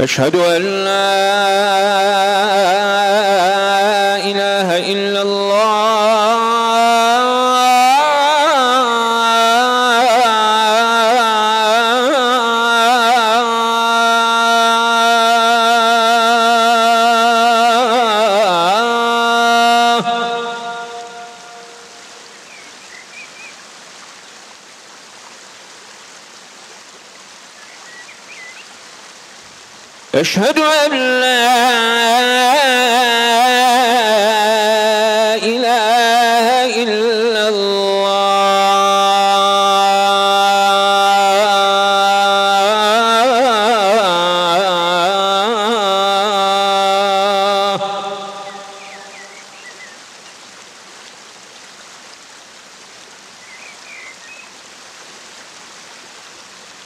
أشهد أن لا إله إلا أشهد أن لا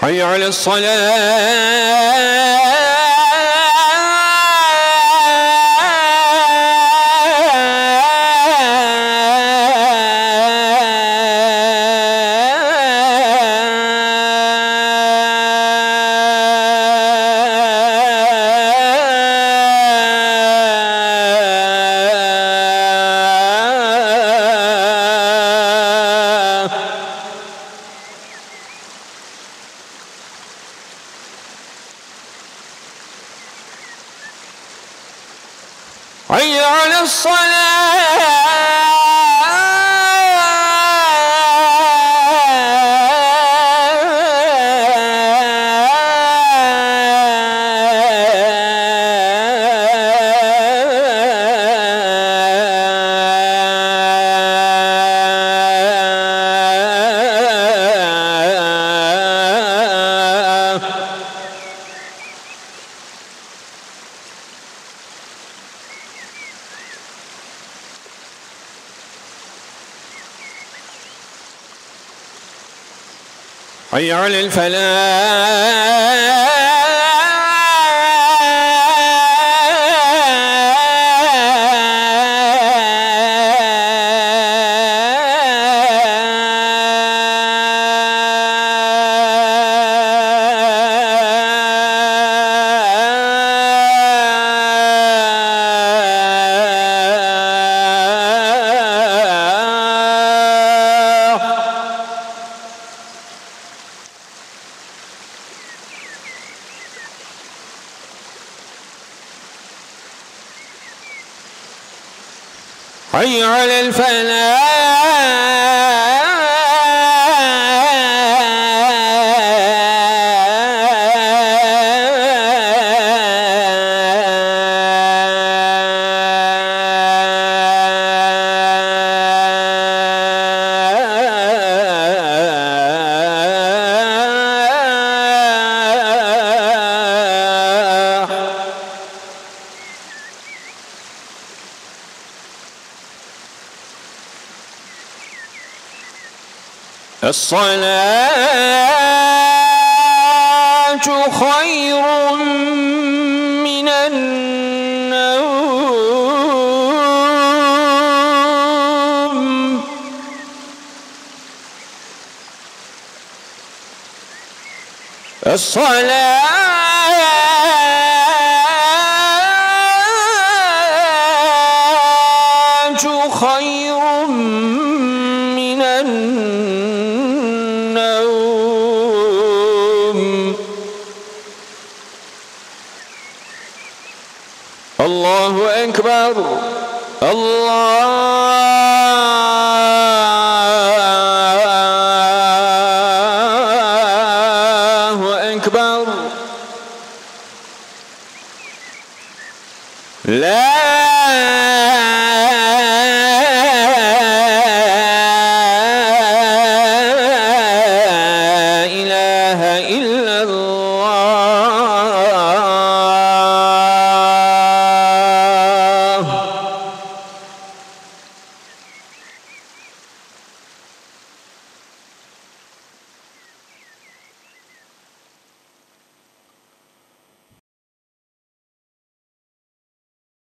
حي على الصلاة. حي على الصلاة. حي على الفلاح. حي على الفلاح. الصلاة خير من النوم. الصلاة النوم الله أكبر. الله